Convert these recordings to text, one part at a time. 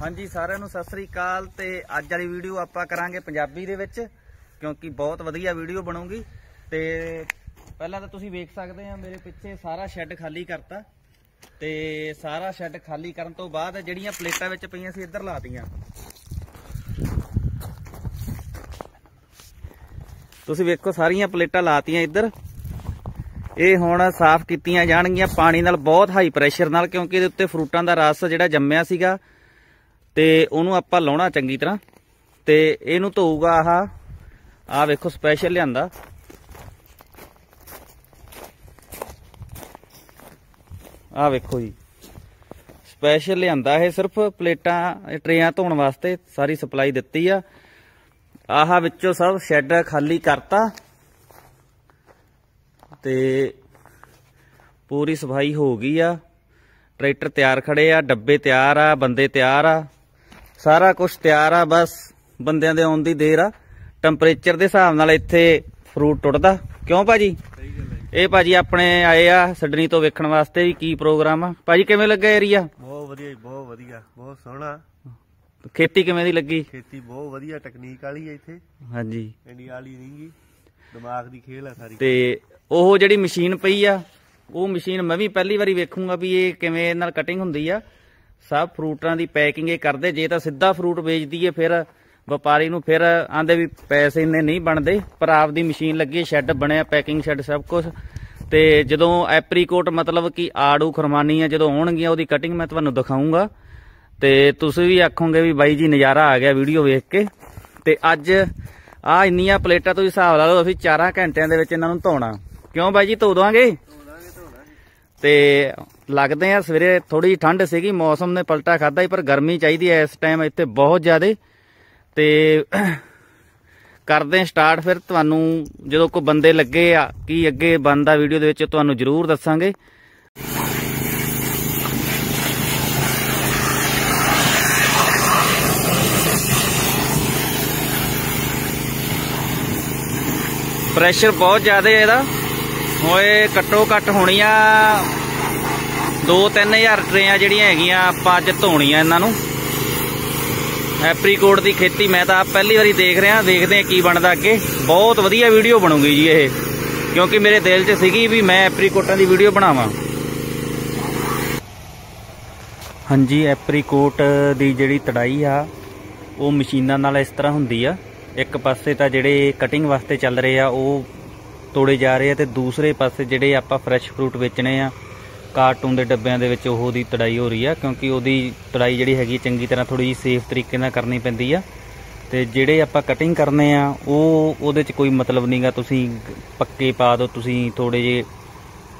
ਹਾਂਜੀ, ਸਾਰਿਆਂ ਨੂੰ ਸਤਿ ਸ੍ਰੀ ਅਕਾਲ ਤੇ ਅੱਜ ਵਾਲੀ ਵੀਡੀਓ ਆਪਾਂ ਕਰਾਂਗੇ ਪੰਜਾਬੀ ਦੇ ਵਿੱਚ, ਕਿਉਂਕਿ ਬਹੁਤ ਵਧੀਆ ਵੀਡੀਓ ਬਣੂਗੀ। ਤੇ ਪਹਿਲਾਂ ਤਾਂ ਤੁਸੀਂ ਵੇਖ ਸਕਦੇ ਆ, ਮੇਰੇ ਪਿੱਛੇ ਸਾਰਾ ਸ਼ੈੱਡ ਖਾਲੀ ਕਰਤਾ। ਤੇ ਸਾਰਾ ਸ਼ੈੱਡ ਖਾਲੀ ਕਰਨ ਤੋਂ ਬਾਅਦ ਜਿਹੜੀਆਂ ਪਲੇਟਾਂ ਵਿੱਚ ਪਈਆਂ ਸੀ, ਇੱਧਰ ਲਾਤੀਆਂ। ਤੁਸੀਂ ਵੇਖੋ, ਸਾਰੀਆਂ ਪਲੇਟਾਂ ਲਾਤੀਆਂ ਇੱਧਰ। ਇਹ ਹੁਣ ਸਾਫ਼ ਕੀਤੀਆਂ ਜਾਣਗੀਆਂ, ਪਾਣੀ ਨਾਲ ਬਹੁਤ ਹਾਈ ਪ੍ਰੈਸ਼ਰ ਨਾਲ, ਕਿਉਂਕਿ ਇਹਦੇ ਉੱਤੇ ਫਰੂਟਾਂ ਦਾ ਰਸ ਜਿਹੜਾ ਜੰਮਿਆ ਸੀਗਾ। ਤੇ ਉਹਨੂੰ ਆਪਾਂ ਲਾਉਣਾ ਚੰਗੀ ਤਰ੍ਹਾਂ। ਤੇ ਇਹਨੂੰ ਧੋਊਗਾ ਆਹ। ਆ ਵੇਖੋ ਸਪੈਸ਼ਲ ਲਿਆਂਦਾ। ਆ ਵੇਖੋ ਜੀ। ਸਪੈਸ਼ਲ ਲਿਆਂਦਾ ਇਹ ਸਿਰਫ ਪਲੇਟਾਂ ਟਰੇਆਂ ਧੋਣ ਵਾਸਤੇ ਸਾਰੀ ਸਪਲਾਈ ਦਿੱਤੀ ਆ। ਆਹ ਵਿੱਚੋਂ ਸਭ ਸ਼ੈੱਡ ਖਾਲੀ ਕਰਤਾ। ਤੇ ਪੂਰੀ ਸਫ਼ਾਈ ਹੋ ਗਈ ਆ। ਟਰੈਕਟਰ ਤਿਆਰ ਖੜੇ ਆ, ਡੱਬੇ ਤਿਆਰ ਆ, ਬੰਦੇ ਤਿਆਰ ਆ। ਸਾਰਾ ਕੁਝ ਤਿਆਰ ਆ ਬਸ ਬੰਦਿਆਂ ਦੇ ਆਉਣ ਦੀ ਦੇਰ ਆ। ਟੈਂਪਰੇਚਰ ਦੇ ਹਿਸਾਬ ਨਾਲ ਇੱਥੇ ਫਰੂਟ ਟੁੱਟਦਾ। ਕਿਉਂ ਭਾਜੀ? ਇਹ ਭਾਜੀ ਆਪਣੇ ਆਏ ਆ ਸਡਨੀ ਤੋਂ ਵੇਖਣ ਵਾਸਤੇ ਵੀ ਕੀ ਪ੍ਰੋਗਰਾਮ ਆ। ਭਾਜੀ ਕਿਵੇਂ ਲੱਗਾ ਏਰੀਆ ਬਹੁਤ ਵਧੀਆ ਜੀ, ਬਹੁਤ ਵਧੀਆ। ਬਹੁਤ ਸੋਹਣਾ। ਖੇਤੀ ਕਿਵੇਂ ਦੀ ਲੱਗੀ? ਖੇਤੀ ਬਹੁਤ ਵਧੀਆ ਟੈਕਨੀਕ ਵਾਲੀ ਹੈ ਇੱਥੇ। ਹਾਂਜੀ। ਇੰਡੀਆ ਵਾਲੀ ਨਹੀਂਗੀ ਦਿਮਾਗ ਦੀ ਖੇਲ ਹੈ ਸਾਰੀ। ਤੇ ਉਹ ਜਿਹੜੀ ਮਸ਼ੀਨ ਪਈ ਆ ਉਹ ਮਸ਼ੀਨ ਮੈਂ ਵੀ ਪਹਿਲੀ ਵਾਰੀ ਵੇਖੂੰਗਾ ਵੀ ਇਹ ਕਿਵੇਂ ਨਾਲ ਕਟਿੰਗ ਹੁੰਦੀ ਆ। ਸਭ ਫਰੂਟਾਂ ਦੀ ਪੈਕਿੰਗ ਇਹ ਕਰਦੇ ਜੇ ਤਾਂ ਸਿੱਧਾ ਫਰੂਟ ਵੇਚ ਦਈਏ ਫਿਰ ਵਪਾਰੀ ਨੂੰ ਫਿਰ ਆਂਦੇ ਵੀ ਪੈਸੇ ਇੰਨੇ ਨਹੀਂ ਬਣਦੇ ਪਰ ਆਪਦੀ ਮਸ਼ੀਨ ਲੱਗੀ ਸ਼ੈੱਡ ਬਣਿਆ ਪੈਕਿੰਗ ਸ਼ੈੱਡ ਸਭ ਕੁਝ ਤੇ ਜਦੋਂ ਐਪਰੀਕੋਟ ਮਤਲਬ ਕਿ ਆੜੂ ਖਰਮਾਨੀ ਆ ਜਦੋਂ ਆਉਣਗੀਆਂ ਉਹਦੀ ਕਟਿੰਗ ਮੈਂ ਤੁਹਾਨੂੰ ਦਿਖਾਉਂਗਾ ਤੇ ਤੁਸੀਂ ਵੀ ਆਖੋਗੇ ਵੀ ਬਾਈ ਜੀ ਨਜ਼ਾਰਾ ਆ ਗਿਆ ਵੀਡੀਓ ਵੇਖ ਕੇ। ਤੇ ਅੱਜ ਆ ਇੰਨੀਆਂ ਪਲੇਟਾਂ ਤੁਸੀਂ ਹਿਸਾਬ ਲਾ ਲਓ ਅਸੀਂ 4 ਘੰਟਿਆਂ ਦੇ ਵਿੱਚ ਇਹਨਾਂ ਨੂੰ ਧੋਣਾ। ਕਿਉਂ ਬਾਈ ਜੀ ਧੋ ਦਵਾਂਗੇ? ਤੇ ਲੱਗਦੇ ਆ। ਸਵੇਰੇ ਥੋੜੀ ਠੰਡ ਸੀਗੀ, ਮੌਸਮ ਨੇ ਪਲਟਾ ਖਾਦਾ ਹੀ ਪਰ ਗਰਮੀ ਚਾਹੀਦੀ ਐ ਇਸ ਟਾਈਮ ਇੱਥੇ ਬਹੁਤ ਜ਼ਿਆਦਾ। ਤੇ ਕਰਦੇ ਸਟਾਰਟ ਫਿਰ। ਤੁਹਾਨੂੰ ਜਦੋਂ ਕੋਈ ਬੰਦੇ ਲੱਗੇ ਆ, ਕੀ ਅੱਗੇ ਬਣਦਾ ਵੀਡੀਓ ਦੇ ਵਿੱਚ, ਤੁਹਾਨੂੰ ਜ਼ਰੂਰ ਦੱਸਾਂਗੇ। ਪ੍ਰੈਸ਼ਰ ਬਹੁਤ ਜ਼ਿਆਦਾ ਹੈ ਇਹਦਾ। ਹੋਏ ਘੱਟੋ ਘੱਟ ਹੋਣੀ ਆ 2-3000 ਟਰੇਆਂ ਜਿਹੜੀਆਂ ਹੈਗੀਆਂ ਆਪਾਂ ਅੱਜ ਧੋਣੀਆਂ ਇਹਨਾਂ ਨੂੰ। ਐਪਰੀਕੋਟ ਦੀ ਖੇਤੀ ਮੈਂ ਤਾਂ ਪਹਿਲੀ ਵਾਰੀ ਦੇਖ ਰਿਹਾ, ਦੇਖਦੇ ਆ ਕੀ ਬਣਦਾ ਅੱਗੇ। ਬਹੁਤ ਵਧੀਆ ਵੀਡੀਓ ਬਣੂਗੀ ਜੀ ਇਹ, ਕਿਉਂਕਿ ਮੇਰੇ ਦਿਲ 'ਚ ਸੀਗੀ ਵੀ ਮੈਂ ਐਪਰੀਕੋਟਾਂ ਦੀ ਵੀਡੀਓ ਬਣਾਵਾਂ। ਹਾਂਜੀ, ਐਪਰੀਕੋਟ ਦੀ ਜਿਹੜੀ ਤੜਾਈ ਆ, ਉਹ ਮਸ਼ੀਨਾਂ ਨਾਲ ਇਸ ਤਰ੍ਹਾਂ ਹੁੰਦੀ ਆ। ਇੱਕ ਪਾਸੇ ਤਾਂ ਜਿਹੜੇ ਕਟਿੰਗ ਵਾਸਤੇ ਚੱਲ ਰਹੇ ਆ, ਉਹ ਤੋੜੇ ਜਾ ਰਹੇ ਆ ਤੇ ਦੂਸਰੇ ਪਾਸੇ ਜਿਹੜੇ ਆਪਾਂ ਫਰੈਸ਼ ਫਰੂਟ ਵੇਚਣੇ ਆ ਕਾਰਟੂਨ ਦੇ ਡੱਬਿਆਂ ਦੇ ਵਿੱਚ ਉਹ ਦੀ ਤੜਾਈ ਹੋ ਰਹੀ ਆ, ਕਿਉਂਕਿ ਉਹਦੀ ਤੜਾਈ ਜਿਹੜੀ ਹੈਗੀ ਚੰਗੀ ਤਰ੍ਹਾਂ ਥੋੜੀ ਜਿਹੀ ਸੇਫ ਤਰੀਕੇ ਨਾਲ ਕਰਨੀ ਪੈਂਦੀ ਆ। ਤੇ ਜਿਹੜੇ ਆਪਾਂ ਕਟਿੰਗ ਕਰਨੇ ਆ, ਉਹ ਉਹਦੇ 'ਚ ਕੋਈ ਮਤਲਬ ਨਹੀਂਗਾ ਤੁਸੀਂ ਪੱਕੇ ਪਾ ਦਿਓ ਤੁਸੀਂ ਥੋੜੇ ਜੇ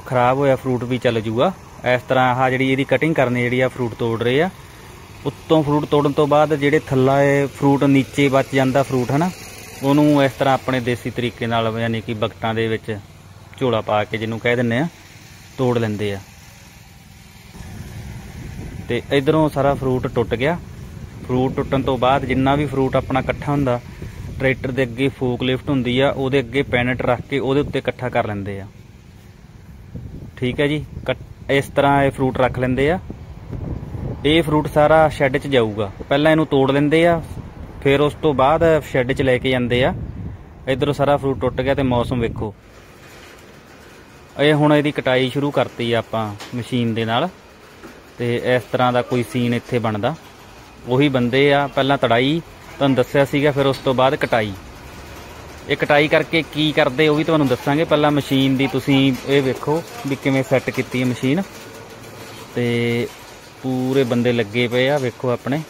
ਖਰਾਬ ਹੋਇਆ ਫਰੂਟ ਵੀ ਚੱਲ ਜੂਗਾ। ਇਸ ਤਰ੍ਹਾਂ ਆਹ ਜਿਹੜੀ ਇਹਦੀ ਕਟਿੰਗ ਕਰਨੀ ਜਿਹੜੀ ਆ ਫਰੂਟ ਤੋੜ ਰਹੇ ਆ, ਉੱਤੋਂ ਫਰੂਟ ਤੋੜਨ ਤੋਂ ਬਾਅਦ ਜਿਹੜੇ ਥੱਲਾ ਇਹ ਫਰੂਟ ਨੀਚੇ ਬਚ ਜਾਂਦਾ ਫਰੂਟ ਹਨਾ, ਉਹਨੂੰ ਇਸ ਤਰ੍ਹਾਂ ਆਪਣੇ ਦੇਸੀ ਤਰੀਕੇ ਨਾਲ, ਯਾਨੀ ਕਿ ਬਕਟਾਂ ਦੇ ਵਿੱਚ ਝੋਲਾ ਪਾ ਕੇ ਜਿਹਨੂੰ ਕਹਿ ਦਿੰਨੇ ਆ, ਤੋੜ ਲੈਂਦੇ ਆ। ਤੇ ਇਧਰੋਂ ਸਾਰਾ ਫਰੂਟ ਟੁੱਟ ਗਿਆ। ਫਰੂਟ ਟੁੱਟਣ ਤੋਂ ਬਾਅਦ ਜਿੰਨਾ ਵੀ ਫਰੂਟ ਆਪਣਾ ਇਕੱਠਾ ਹੁੰਦਾ, ਟਰੈਕਟਰ ਦੇ ਅੱਗੇ ਫੋਕ ਲਿਫਟ ਹੁੰਦੀ ਆ, ਉਹਦੇ ਅੱਗੇ ਪੈਨਟ ਰੱਖ ਕੇ ਉਹਦੇ ਉੱਤੇ ਇਕੱਠਾ ਕਰ ਲੈਂਦੇ ਆ। ਠੀਕ ਹੈ ਜੀ? ਕੱਟ- ਇਸ ਤਰ੍ਹਾਂ ਇਹ ਫਰੂਟ ਰੱਖ ਲੈਂਦੇ ਆ। ਇਹ ਫਰੂਟ ਸਾਰਾ ਸ਼ੈੱਡ 'ਚ ਜਾਊਗਾ। ਪਹਿਲਾਂ ਇਹਨੂੰ ਤੋੜ ਲੈਂਦੇ ਆ, ਫਿਰ ਉਸ ਤੋਂ ਬਾਅਦ ਸ਼ੈੱਡ 'ਚ ਲੈ ਕੇ ਜਾਂਦੇ ਆ। ਇਧਰੋਂ ਸਾਰਾ ਫਰੂਟ ਟੁੱਟ ਗਿਆ ਤੇ ਮੌਸਮ ਵੇਖੋ। ਇਹ ਹੁਣ ਇਹਦੀ ਕਟਾਈ ਸ਼ੁਰੂ ਕਰਤੀ ਆ ਆਪਾਂ ਮਸ਼ੀਨ ਦੇ ਨਾਲ। ਤੇ ਇਸ ਤਰ੍ਹਾਂ ਦਾ ਕੋਈ ਸੀਨ ਇੱਥੇ ਬਣਦਾ। ਉਹੀ ਬੰਦੇ ਆ ਪਹਿਲਾਂ ਤੜਾਈ ਤੁਹਾਨੂੰ ਦੱਸਿਆ ਸੀਗਾ ਫਿਰ ਉਸ ਤੋਂ ਬਾਅਦ ਕਟਾਈ। ਇਹ ਕਟਾਈ ਕਰਕੇ ਕੀ ਕਰਦੇ ਉਹ ਵੀ ਤੁਹਾਨੂੰ ਦੱਸਾਂਗੇ। ਪਹਿਲਾਂ ਮਸ਼ੀਨ ਦੀ ਤੁਸੀਂ ਇਹ ਵੇਖੋ ਵੀ ਕਿਵੇਂ ਸੈੱਟ ਕੀਤੀ ਹੈ ਮਸ਼ੀਨ। ਤੇ ਪੂਰੇ ਬੰਦੇ ਲੱਗੇ ਪਏ ਆ ਵੇਖੋ ਆਪਣੇ।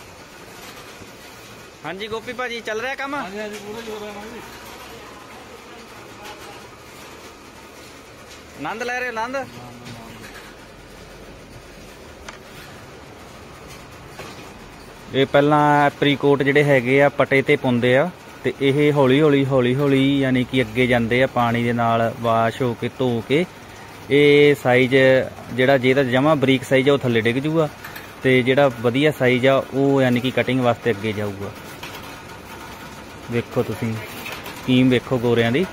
ਹਾਂਜੀ ਗੋਪੀ ਭਾਜੀ ਚੱਲ ਰਿਹਾ ਕੰਮ? ਹਾਂਜੀ ਹਾਂਜੀ ਪੂਰਾ ਜੋਰ ਹੈ ਆਨੰਦ ਲੈ ਰਹੇ ਆਨੰਦ? ਇਹ ਪਹਿਲਾਂ ਐਪਰੀਕੋਟ ਜਿਹੜੇ ਹੈਗੇ ਆ, ਪਟੇ ਤੇ ਪਾਉਂਦੇ ਆ, ਤੇ ਇਹ ਹੌਲੀ ਹੌਲੀ ਹੌਲੀ ਹੌਲੀ ਯਾਨੀ ਕਿ ਅੱਗੇ ਜਾਂਦੇ ਆ, ਪਾਣੀ ਦੇ ਨਾਲ ਵਾਸ਼ ਹੋ ਕੇ, ਧੋ ਕੇ, ਇਹ ਸਾਈਜ਼ ਜਿਹੜਾ ਜਿਹਦਾ ਤਾਂ ਜਮਾ ਬਰੀਕ ਸਾਈਜ਼ ਆ, ਉਹ ਥੱਲੇ ਡਿੱਗ ਜੂਗਾ, ਤੇ ਜਿਹੜਾ ਵਧੀਆ ਸਾਈਜ਼ ਆ, ਉਹ ਯਾਨੀ ਕਿ ਕਟਿੰਗ ਵਾਸਤੇ ਅੱਗੇ ਜਾਊਗਾ। ਵੇਖੋ ਤੁਸੀਂ ਸਕੀਮ ਵੇਖੋ ਗੋਰਿਆਂ ਦੀ।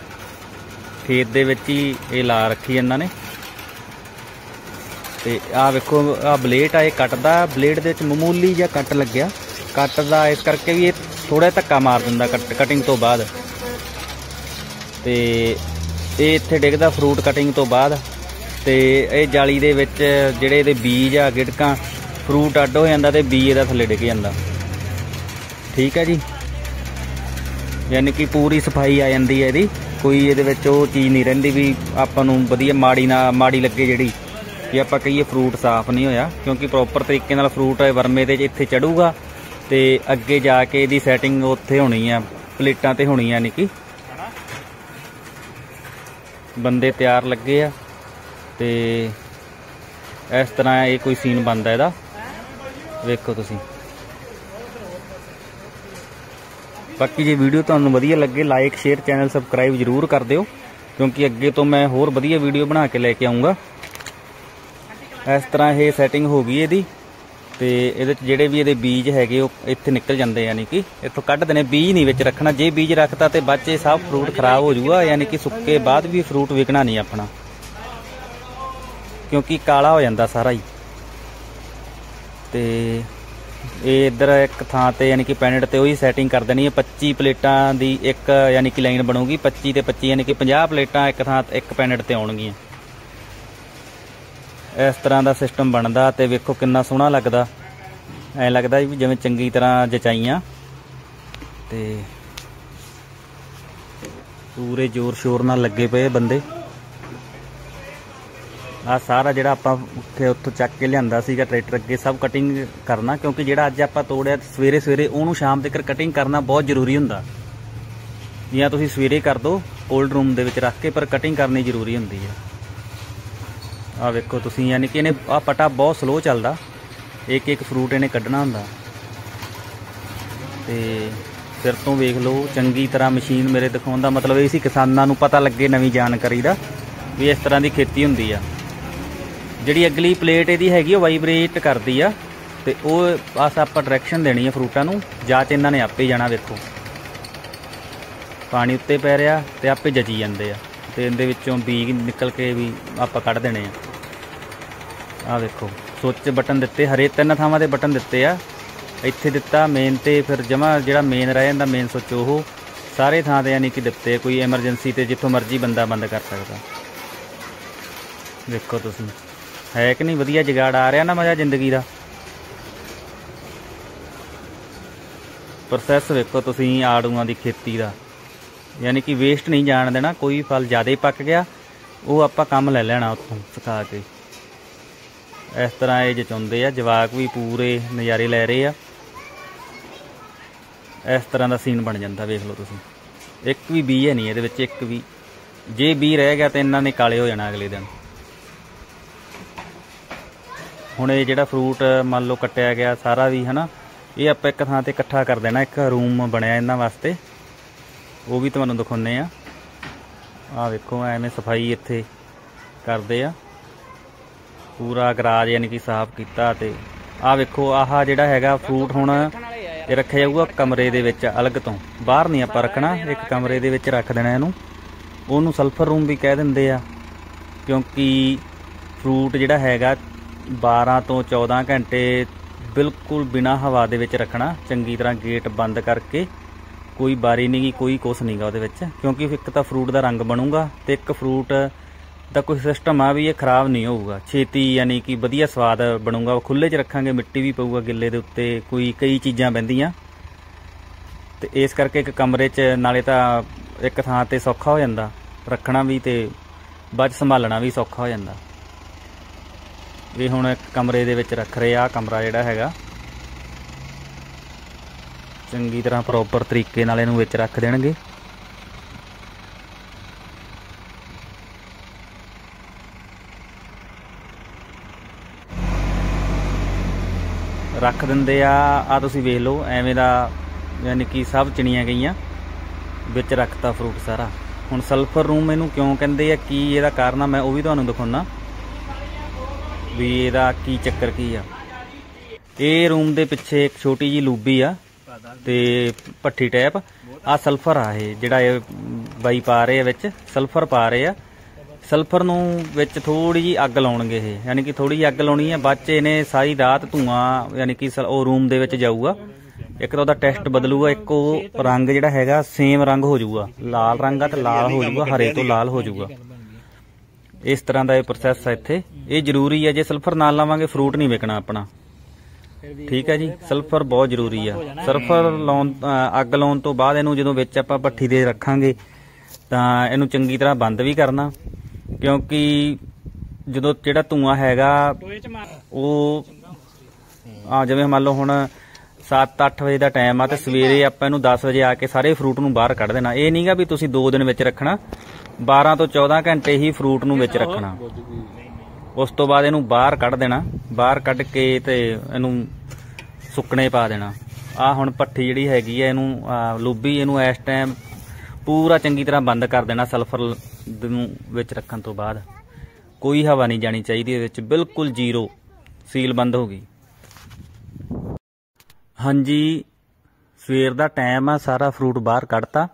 ਖੇਤ ਦੇ ਵਿੱਚ ਹੀ ਇਹ ਲਾ ਰੱਖੀ ਇਹਨਾਂ ਨੇ। ਤੇ ਆਹ ਵੇਖੋ ਆਹ ਬਲੇਡ ਆ, ਇਹ ਕੱਟਦਾ ਬਲੇਡ ਦੇ ਵਿੱਚ ਮਾਮੂਲੀ ਜਿਹਾ ਕੱਟ ਲੱਗਿਆ। ਕੱਟ ਦਾ ਇਸ ਕਰਕੇ ਵੀ ਇਹ ਥੋੜਾ ਧੱਕਾ ਮਾਰ ਦਿੰਦਾ ਕਟਿੰਗ ਤੋਂ ਬਾਅਦ। ਤੇ ਇਹ ਇੱਥੇ ਡਿੱਗਦਾ ਫਰੂਟ ਕਟਿੰਗ ਤੋਂ ਬਾਅਦ। ਤੇ ਇਹ ਜਾਲੀ ਦੇ ਵਿੱਚ ਜਿਹੜੇ ਇਹਦੇ ਬੀਜ ਆ, ਗਿੜਕਾਂ ਫਰੂਟ ਅੱਡ ਹੋ ਜਾਂਦਾ ਤੇ ਬੀ ਇਹਦਾ ਥੱਲੇ ਡਿੱਗ ਜਾਂਦਾ। ਠੀਕ ਹੈ ਜੀ? ਯਾਨੀ ਕਿ ਪੂਰੀ ਸਫ਼ਾਈ ਆ ਜਾਂਦੀ ਹੈ ਇਹਦੀ। ਕੋਈ ਇਹਦੇ ਵਿੱਚ ਉਹ ਚੀਜ਼ ਨਹੀਂ ਰਹਿੰਦੀ ਵੀ ਆਪਾਂ ਨੂੰ ਵਧੀਆ ਮਾੜੀ ਨਾ, ਮਾੜੀ ਲੱਗੇ ਜਿਹੜੀ। ਕਿ ਆਪਾਂ ਕਹੀਏ ਫਰੂਟ ਸਾਫ਼ ਨਹੀਂ ਹੋਇਆ, ਕਿਉਂਕਿ ਪ੍ਰੋਪਰ ਤਰੀਕੇ ਨਾਲ ਫਰੂਟ ਵਰਮੇ ਦੇ ਇੱਥੇ ਚੜੂਗਾ ਤੇ ਅੱਗੇ ਜਾ ਕੇ ਇਹਦੀ ਸੈਟਿੰਗ ਉੱਥੇ ਹੋਣੀ ਆ, ਪਲੇਟਾਂ ਤੇ ਹੋਣੀ ਆ ਨਿੱਕੀ। ਬੰਦੇ ਤਿਆਰ ਲੱਗੇ ਆ ਤੇ ਇਸ ਤਰ੍ਹਾਂ ਇਹ ਕੋਈ ਸੀਨ ਬਣਦਾ ਇਹਦਾ। ਵੇਖੋ ਤੁਸੀਂ। ਬਾਕੀ ਜੇ ਵੀਡੀਓ ਤੁਹਾਨੂੰ ਵਧੀਆ ਲੱਗੇ ਲਾਈਕ ਸ਼ੇਅਰ ਚੈਨਲ ਸਬਸਕ੍ਰਾਈਬ ਜਰੂਰ ਕਰ ਦਿਓ, ਕਿਉਂਕਿ ਅੱਗੇ ਤੋਂ ਮੈਂ ਹੋਰ ਵਧੀਆ ਵੀਡੀਓ ਬਣਾ ਕੇ ਲੈ ਕੇ ਆਉਂਗਾ। ਇਸ ਤਰ੍ਹਾਂ ਇਹ ਸੈਟਿੰਗ ਹੋ ਗਈ ਇਹਦੀ। ਤੇ ਇਹਦੇ ਵਿੱਚ ਜਿਹੜੇ ਵੀ ਇਹਦੇ ਬੀਜ ਹੈਗੇ, ਉਹ ਇੱਥੇ ਨਿਕਲ ਜਾਂਦੇ ਯਾਨੀ ਕਿ ਇੱਥੋਂ ਕੱਢ ਦੇਣੇ ਬੀਜ ਨਹੀਂ ਵਿੱਚ ਰੱਖਣਾ। ਜੇ ਬੀਜ ਰੱਖਤਾ ਤੇ 'ਚ ਸਭ ਫਰੂਟ ਖਰਾਬ ਹੋ ਜਾਊਗਾ, ਯਾਨੀ ਕਿ ਸੁੱਕੇ ਬਾਅਦ ਵੀ ਫਰੂਟ ਵਿਕਣਾ ਨਹੀਂ ਆਪਣਾ। ਕਿਉਂਕਿ ਕਾਲਾ ਹੋ ਜਾਂਦਾ ਸਾਰਾ ਹੀ। ਤੇ ਇਹ ਇੱਧਰ ਇੱਕ ਥਾਂ ਤੇ, ਯਾਨੀ ਕਿ ਪੈਨਟ ਤੇ ਉਹੀ ਸੈਟਿੰਗ ਕਰ ਦੇਣੀ ਹੈ। 25 ਪਲੇਟਾਂ ਦੀ ਇੱਕ, ਯਾਨੀ ਕਿ ਲਾਈਨ ਬਣੂਗੀ। 25 ਤੇ 25 ਯਾਨੀ ਕਿ 50 ਪਲੇਟਾਂ ਇੱਕ ਥਾਂ, ਇੱਕ ਪੈਨਟ ਤੇ ਆਉਣਗੀਆਂ। ਇਸ ਤਰ੍ਹਾਂ ਦਾ ਸਿਸਟਮ ਬਣਦਾ ਤੇ ਵੇਖੋ ਕਿੰਨਾ ਸੋਹਣਾ ਲੱਗਦਾ। ਐ ਲੱਗਦਾ ਵੀ ਜਿਵੇਂ ਚੰਗੀ ਤਰ੍ਹਾਂ ਜਚਾਈਆਂ। ਤੇ ਪੂਰੇ ਜ਼ੋਰ ਸ਼ੋਰ ਨਾਲ ਲੱਗੇ ਪਏ ਬੰਦੇ। ਆ ਸਾਰਾ ਜਿਹੜਾ ਆਪਾਂ ਉੱਥੇ ਉੱਥੋਂ ਚੱਕ ਕੇ ਲਿਆਂਦਾ ਸੀਗਾ ਟਰੈਕਟਰ ਅੱਗੇ, ਸਭ ਕਟਿੰਗ ਕਰਨਾ ਕਿਉਂਕਿ ਜਿਹੜਾ ਅੱਜ ਆਪਾਂ ਤੋੜਿਆ ਸਵੇਰੇ ਸਵੇਰੇ ਉਹਨੂੰ ਸ਼ਾਮ ਤੱਕ ਕਟਿੰਗ ਕਰਨਾ ਬਹੁਤ ਜ਼ਰੂਰੀ ਹੁੰਦਾ। ਜਾਂ ਤੁਸੀਂ ਸਵੇਰੇ ਕਰ ਦਿਓ ਕੋਲਡ ਰੂਮ ਦੇ ਵਿੱਚ ਰੱਖ ਕੇ, ਪਰ ਕਟਿੰਗ ਕਰਨੀ ਜ਼ਰੂਰੀ ਹੁੰਦੀ ਹੈ। ਆ ਵੇਖੋ ਤੁਸੀਂ, ਯਾਨੀ ਕਿ ਇਹਨੇ ਆ ਪਟਾ ਬਹੁਤ ਸਲੋ ਚੱਲਦਾ। ਇੱਕ ਇੱਕ ਫਰੂਟ ਇਹਨੇ ਕੱਢਣਾ ਹੁੰਦਾ। ਤੇ ਫਿਰ ਤੋਂ ਵੇਖ ਲਓ, ਚੰਗੀ ਤਰ੍ਹਾਂ ਮਸ਼ੀਨ ਮੇਰੇ ਦਿਖਾਉਣ ਦਾ ਮਤਲਬ ਇਹ ਸੀ ਕਿਸਾਨਾਂ ਨੂੰ ਪਤਾ ਲੱਗੇ ਨਵੀਂ ਜਾਣਕਾਰੀ ਦਾ ਵੀ ਇਸ ਤਰ੍ਹਾਂ ਦੀ ਖੇਤੀ ਹੁੰਦੀ ਆ। ਜਿਹੜੀ ਅਗਲੀ ਪਲੇਟ ਇਹਦੀ ਹੈਗੀ ਉਹ ਵਾਈਬ੍ਰੇਟ ਕਰਦੀ ਆ ਤੇ ਉਹ ਬਸ ਆਪਾਂ ਡਾਇਰੈਕਸ਼ਨ ਦੇਣੀ ਆ ਫਰੂਟਾਂ ਨੂੰ, ਜਾਂ ਚ ਇਹਨਾਂ ਨੇ ਆਪੇ ਜਾਣਾ ਵੇਖੋ। ਪਾਣੀ ਉੱਤੇ ਪੈ ਰਿਹਾ ਤੇ ਆਪੇ ਜਜੀ ਜਾਂਦੇ ਆ ਤੇ ਇਹਦੇ ਵਿੱਚੋਂ ਬੀਜ ਨਿਕਲ ਕੇ ਵੀ ਆਪਾਂ ਕੱਢ ਦੇਣੇ ਆ। ਆ ਦੇਖੋ ਸੁੱਚ ਬਟਨ ਦਿੱਤੇ, ਹਰੇ ਤਿੰਨ ਥਾਵਾਂ ਦੇ ਬਟਨ ਦਿੱਤੇ ਆ। ਇੱਥੇ ਦਿੱਤਾ ਮੇਨ ਤੇ ਫਿਰ ਜਮਾ ਜਿਹੜਾ ਮੇਨ ਰਹਿ ਜਾਂਦਾ ਮੇਨ ਸੁੱਚ ਉਹ। ਸਾਰੇ ਥਾਂ ਤੇ ਯਾਨੀ ਕਿ ਦਿੱਤੇ, ਕੋਈ ਐਮਰਜੈਂਸੀ ਤੇ ਜਿੱਥੋਂ ਮਰਜ਼ੀ ਬੰਦਾ ਬੰਦ ਕਰ ਸਕਦਾ। ਦੇਖੋ ਤੁਸੀਂ। ਹੈ ਕਿ ਨਹੀਂ? ਵਧੀਆ ਜਗਾੜ ਆ ਰਿਹਾ ਨਾ ਮਜ਼ਾ ਜ਼ਿੰਦਗੀ ਦਾ। ਪ੍ਰੋਸੈਸ ਵੇਖੋ ਤੁਸੀਂ ਆੜੂਆਂ ਦੀ ਖੇਤੀ ਦਾ। ਯਾਨੀ ਕਿ ਵੇਸਟ ਨਹੀਂ ਜਾਣ ਦੇਣਾ, ਕੋਈ ਫਲ ਜ਼ਿਆਦਾ ਪੱਕ ਗਿਆ, ਉਹ ਆਪਾਂ ਕੰਮ ਲੈ ਲੈਣਾ ਉੱਥੋਂ ਸੁਕਾ ਕੇ। ਇਸ ਤਰ੍ਹਾਂ ਇਹ ਜਚਾਉਂਦੇ ਆ, ਜਵਾਕ ਵੀ ਪੂਰੇ ਨਜ਼ਾਰੇ ਲੈ ਰਹੇ ਆ। ਇਸ ਤਰ੍ਹਾਂ ਦਾ ਸੀਨ ਬਣ ਜਾਂਦਾ, ਵੇਖ ਲਓ ਤੁਸੀਂ। ਇੱਕ ਵੀ ਬੀ ਹੈ ਨਹੀਂ ਇਹਦੇ ਵਿੱਚ, ਇੱਕ ਵੀ। ਜੇ ਬੀ ਰਹਿ ਗਿਆ ਤਾਂ ਇਹਨਾਂ ਨੇ ਕਾਲੇ ਹੋ ਜਾਣਾ ਅਗਲੇ ਦਿਨ। ਹੁਣ ਇਹ ਜਿਹੜਾ ਫਰੂਟ ਮੰਨ ਲਓ ਕੱਟਿਆ ਗਿਆ, ਸਾਰਾ ਵੀ ਹਨਾ, ਇਹ ਆਪਾਂ ਇੱਕ ਥਾਂ ਤੇ ਇਕੱਠਾ ਕਰ ਦੇਣਾ, ਇੱਕ ਰੂਮ ਬਣਿਆ ਇਹਨਾਂ ਵਾਸਤੇ। ਉਹ ਵੀ ਤੁਹਾਨੂੰ ਦਿਖਾਉਨੇ ਆ। ਆਹ ਵੇਖੋ, ਐਵੇਂ ਸਫ਼ਾਈ ਇੱਥੇ ਕਰਦੇ ਆ। ਪੂਰਾ ਗਰਾਜ ਯਾਨੀ ਕਿ ਸਾਫ਼ ਕੀਤਾ ਤੇ ਆਹ ਵੇਖੋ, ਆਹ ਜਿਹੜਾ ਹੈਗਾ ਫਰੂਟ ਹੁਣ ਇਹ ਰੱਖਿਆ ਜਾਊਗਾ ਕਮਰੇ ਦੇ ਵਿੱਚ ਅਲੱਗ ਤੋਂ। ਬਾਹਰ ਨਹੀਂ ਆਪਾਂ ਰੱਖਣਾ, ਇੱਕ ਕਮਰੇ ਦੇ ਵਿੱਚ ਰੱਖ ਦੇਣਾ ਇਹਨੂੰ। ਉਹਨੂੰ ਸਲਫਰ ਰੂਮ ਵੀ ਕਹਿ ਦਿੰਦੇ ਆ, ਕਿਉਂਕਿ ਫਰੂਟ ਜਿਹੜਾ ਹੈਗਾ 12 ਤੋਂ 14 ਘੰਟੇ ਬਿਲਕੁਲ ਬਿਨਾ ਹਵਾ ਦੇ ਵਿੱਚ ਰੱਖਣਾ, ਚੰਗੀ ਤਰ੍ਹਾਂ ਗੇਟ ਬੰਦ ਕਰਕੇ ਕੋਈ ਬਾਰੀ ਨਹੀਂ ਗੀ ਕੋਈ ਕੁਛ ਨਹੀਂਗਾ ਉਹਦੇ ਵਿੱਚ, ਕਿਉਂਕਿ ਇੱਕ ਤਾਂ ਫਰੂਟ ਦਾ ਰੰਗ ਬਣੂਗਾ ਤੇ ਇੱਕ ਫਰੂਟ ਦਾ ਕੋਈ ਸਿਸਟਮ ਆ ਵੀ ਇਹ ਖਰਾਬ ਨਹੀਂ ਹੋਊਗਾ। ਛੇਤੀ ਯਾਨੀ ਕਿ ਵਧੀਆ ਸਵਾਦ ਬਣੂਗਾ। ਖੁੱਲੇ 'ਚ ਰੱਖਾਂਗੇ, ਮਿੱਟੀ ਵੀ ਪਊਗਾ ਗਿੱਲੇ ਦੇ ਉੱਤੇ, ਕੋਈ ਕਈ ਚੀਜ਼ਾਂ ਬੈੰਦੀਆਂ ਤੇ ਇਸ ਕਰਕੇ ਇੱਕ ਕਮਰੇ 'ਚ ਨਾਲੇ ਤਾਂ ਇੱਕ ਥਾਂ ਤੇ ਸੌਖਾ ਹੋ ਜਾਂਦਾ। ਰੱਖਣਾ ਵੀ ਤੇ ਬਾਅਦ 'ਚ ਸੰਭਾਲਣਾ ਵੀ ਸੌਖਾ ਹੋ ਜਾਂਦਾ। ਇਹ ਹੁਣ ਇੱਕ ਕਮਰੇ ਦੇ ਵਿੱਚ ਰੱਖ ਰਹੇ ਆ ਕਮਰਾ ਜਿਹੜਾ ਹੈਗਾ। ਚੰਗੀ ਤਰ੍ਹਾਂ ਪ੍ਰੋਪਰ ਤਰੀਕੇ ਨਾਲ ਇਹਨੂੰ ਵਿੱਚ ਰੱਖ ਦੇਣਗੇ। ਰੱਖ ਦਿੰਦੇ ਆ। ਆ ਤੁਸੀਂ ਵੇਖ ਲਓ, ਐਵੇਂ ਦਾ ਯਾਨੀ ਕਿ ਸਭ ਚਿਣੀਆਂ ਗਈਆਂ, ਵਿੱਚ ਰੱਖਤਾ ਫਰੂਟ ਸਾਰਾ। ਹੁਣ ਸਲਫਰ ਰੂਮ ਇਹਨੂੰ ਕਿਉਂ ਕਹਿੰਦੇ ਆ, ਕੀ ਇਹਦਾ ਕਾਰਨ ਆ, ਮੈਂ ਉਹ ਵੀ ਤੁਹਾਨੂੰ ਦਿਖਾਉਣਾ ਵੀ ਇਹਦਾ ਕੀ ਚੱਕਰ ਕੀ ਆ। ਇਹ ਰੂਮ ਦੇ ਪਿੱਛੇ ਇੱਕ ਛੋਟੀ ਜੀ ਲੂਬੀ ਆ, ਤੇ ਪੱਠੀ ਟੈਪ ਆ ਸਲਫਰ ਆ ਇਹ, ਜਿਹੜਾ ਇਹ ਬਾਈ ਪਾ ਰਹੇ ਆ ਵਿੱਚ ਸਲਫਰ ਪਾ ਰਹੇ ਆ। ਸਲਫਰ ਨੂੰ ਵਿੱਚ ਥੋੜੀ ਜੀ ਅੱਗ ਲਾਉਣਗੇ ਇਹ, ਯਾਨੀ ਕਿ ਥੋੜੀ ਜੀ ਅੱਗ ਲਾਉਣੀ ਹੈ, ਬਾਅਦ ਚ ਇਹਨੇ ਸਾਰੀ ਰਾਤ ਧੂਆਂ, ਯਾਨੀ ਕਿ ਉਹ ਰੂਮ ਦੇ ਵਿੱਚ ਜਾਊਗਾ। ਇੱਕ ਤਾਂ ਉਹਦਾ ਟੈਸਟ ਬਦਲੂਗਾ, ਇੱਕ ਉਹ ਰੰਗ ਜਿਹੜਾ ਹੈਗਾ ਸੇਮ ਰੰਗ ਹੋ ਜਾਊਗਾ। ਲਾਲ ਰੰਗ ਆ ਤੇ ਲਾਲ ਹੋ ਜਾਊਗਾ, ਹਰੇ ਤੋਂ ਲਾਲ ਹੋ ਜਾਊਗਾ। ਇਸ ਤਰ੍ਹਾਂ ਦਾ ਇਹ ਪ੍ਰੋਸੈਸ ਹੈ ਇੱਥੇ। ਇਹ ਜ਼ਰੂਰੀ ਹੈ, ਜੇ ਸਲਫਰ ਨਾਲ ਲਾਵਾਂਗੇ ਫਰੂਟ ਨਹੀਂ ਵਿਕਣਾ ਆਪਣਾ। ਠੀਕ ਹੈ ਜੀ, ਸਲਫਰ ਬਹੁਤ ਜ਼ਰੂਰੀ ਆ। ਸਲਫਰ ਲਾਉਣ ਅੱਗ ਲਾਉਣ ਤੋਂ ਬਾਅਦ ਇਹਨੂੰ ਜਦੋਂ ਵਿੱਚ ਆਪਾਂ ਭੱਠੀ ਦੇ ਰੱਖਾਂਗੇ, ਤਾਂ ਇਹਨੂੰ ਚੰਗੀ ਤਰ੍ਹਾਂ ਬੰਦ ਵੀ ਕਰਨਾ। ਕਿਉਂਕਿ ਜਦੋਂ ਜਿਹੜਾ ਧੂਆਂ ਹੈਗਾ, ਉਹ ਆ ਜਿਵੇਂ ਮੰਨ ਲਓ ਹੁਣ 7-8 ਵਜੇ ਦਾ ਟਾਈਮ ਆ ਤੇ ਸਵੇਰੇ ਆਪਾਂ ਇਹਨੂੰ 10 ਵਜੇ ਆ ਕੇ ਸਾਰੇ ਫਰੂਟ ਨੂੰ ਬਾਹਰ ਕੱਢ ਦੇਣਾ। ਇਹ ਨਹੀਂਗਾ ਵੀ ਤੁਸੀਂ 2 ਦਿਨ ਵਿੱਚ ਰੱਖਣਾ 12 ਤੋਂ 14 ਘੰਟੇ ਹੀ ਫਰੂਟ ਨੂੰ ਵਿੱਚ ਰੱਖਣਾ। ਉਸ ਤੋਂ ਬਾਅਦ ਇਹਨੂੰ ਬਾਹਰ ਕੱਢ ਦੇਣਾ, ਬਾਹਰ ਕੱਢ ਕੇ ਤੇ ਇਹਨੂੰ ਸੁੱਕਣੇ ਪਾ ਦੇਣਾ। ਆ ਹੁਣ ਪੱਠੀ ਜਿਹੜੀ ਹੈਗੀ ਹੈ ਇਹਨੂੰ, ਆਹ, ਲੂਬੀ ਇਹਨੂੰ ਇਸ ਟਾਈਮ ਪੂਰਾ ਚੰਗੀ ਤਰ੍ਹਾਂ ਬੰਦ ਕਰ ਦੇਣਾ ਸਲਫਰ ਨੂੰ ਵਿੱਚ ਰੱਖਣ ਤੋਂ ਬਾਅਦ ਕੋਈ ਹਵਾ ਨਹੀਂ ਜਾਣੀ ਚਾਹੀਦੀ, ਇਹਦੇ ਵਿੱਚ ਬਿਲਕੁਲ ਜ਼ੀਰੋ ਸੀਲ ਬੰਦ ਹੋ ਗਈ। ਹਾਂਜੀ, ਸਵੇਰ ਦਾ ਟਾਈਮ ਆ, ਸਾਰਾ ਫਰੂਟ ਬਾਹਰ ਕੱਢਤਾ।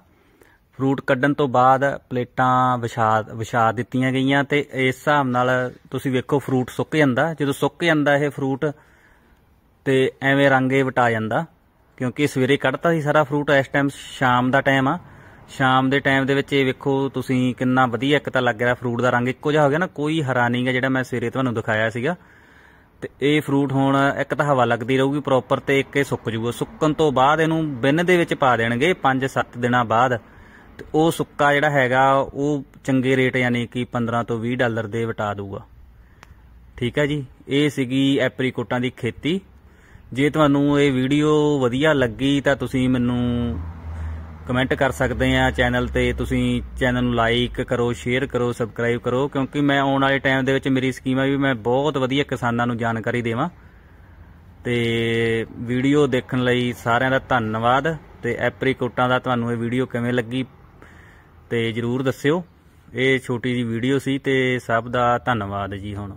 ਫਰੂਟ ਕੱਢਣ ਤੋਂ ਬਾਅਦ ਪਲੇਟਾਂ ਵਿਛਾ ਵਿਛਾ ਦਿੱਤੀਆਂ ਗਈਆਂ ਤੇ ਇਸ ਹਿਸਾਬ ਨਾਲ ਤੁਸੀਂ ਵੇਖੋ ਫਰੂਟ ਸੁੱਕ ਜਾਂਦਾ। ਜਦੋਂ ਸੁੱਕ ਜਾਂਦਾ ਇਹ ਫਰੂਟ ਤੇ ਐਵੇਂ ਰੰਗੇ ਵਟਾ ਜਾਂਦਾ, ਕਿਉਂਕਿ ਸਵੇਰੇ ਕੱਢਤਾ ਸੀ ਸਾਰਾ ਫਰੂਟ ਇਸ ਟਾਈਮ ਸ਼ਾਮ ਦਾ ਟਾਈਮ ਆ। ਸ਼ਾਮ ਦੇ ਟਾਈਮ ਦੇ ਵਿੱਚ ਇਹ ਵੇਖੋ, ਤੁਸੀਂ ਕਿੰਨਾ ਵਧੀਆ ਇੱਕ ਤਾਂ ਲੱਗ ਰਿਹਾ ਫਰੂਟ ਦਾ ਰੰਗ। ਇੱਕੋ ਜਿਹਾ ਹੋ ਗਿਆ ਨਾ, ਕੋਈ ਹਰਾ ਨਹੀਂਗਾ ਜਿਹੜਾ ਮੈਂ ਸਵੇਰੇ ਤੁਹਾਨੂੰ ਦਿਖਾਇਆ ਸੀਗਾ। ਤੇ ਇਹ ਫਰੂਟ ਹੁਣ ਇੱਕ ਤਾਂ ਹਵਾ ਲੱਗਦੀ ਰਹੂਗੀ ਪ੍ਰੋਪਰ ਤੇ ਇੱਕ ਇਹ ਸੁੱਕ ਜੂਗਾ। ਸੁੱਕਣ ਤੋਂ ਬਾਅਦ ਇਹਨੂੰ ਬਿੰਨ ਦੇ ਵਿੱਚ ਪਾ ਦੇਣਗੇ 5-7 ਦਿਨਾਂ ਬਾਅਦ। ਤੇ ਉਹ ਸੁੱਕਾ ਜਿਹੜਾ ਹੈਗਾ, ਉਹ ਚੰਗੇ ਰੇਟ ਯਾਨੀ ਕਿ 15 ਤੋਂ 20 ਡਾਲਰ ਦੇ ਵਟਾ ਦੂਗਾ ਠੀਕ ਹੈ ਜੀ? ਇਹ ਸੀਗੀ ਐਪਰੀਕੋਟਾਂ ਦੀ ਖੇਤੀ। ਜੇ ਤੁਹਾਨੂੰ ਇਹ ਵੀਡੀਓ ਵਧੀਆ ਲੱਗੀ ਤਾਂ ਤੁਸੀਂ ਮੈਨੂੰ ਕਮੈਂਟ ਕਰ ਸਕਦੇ ਆ ਚੈਨਲ ਤੇ। ਤੁਸੀਂ ਚੈਨਲ ਨੂੰ ਲਾਈਕ ਕਰੋ ਸ਼ੇਅਰ ਕਰੋ ਸਬਸਕ੍ਰਾਈਬ ਕਰੋ, ਕਿਉਂਕਿ ਮੈਂ ਆਉਣ ਵਾਲੇ ਟਾਈਮ ਦੇ ਵਿੱਚ ਮੇਰੀ ਸਕੀਮ ਹੈ ਵੀ ਮੈਂ ਬਹੁਤ ਵਧੀਆ ਕਿਸਾਨਾਂ ਨੂੰ ਜਾਣਕਾਰੀ ਦੇਵਾਂ। ਤੇ ਵੀਡੀਓ ਦੇਖਣ ਲਈ ਸਾਰਿਆਂ ਦਾ ਧੰਨਵਾਦ ਤੇ ਐਪਰੀਕੋਟਾਂ ਦਾ ਤੁਹਾਨੂੰ ਇਹ ਵੀਡੀਓ ਕਿਵੇਂ ਲੱਗੀ ਤੇ ਜਰੂਰ ਦੱਸਿਓ। ਇਹ ਛੋਟੀ ਜੀ ਵੀਡੀਓ ਸੀ ਤੇ ਸਭ ਦਾ ਧੰਨਵਾਦ ਜੀ ਹੁਣ।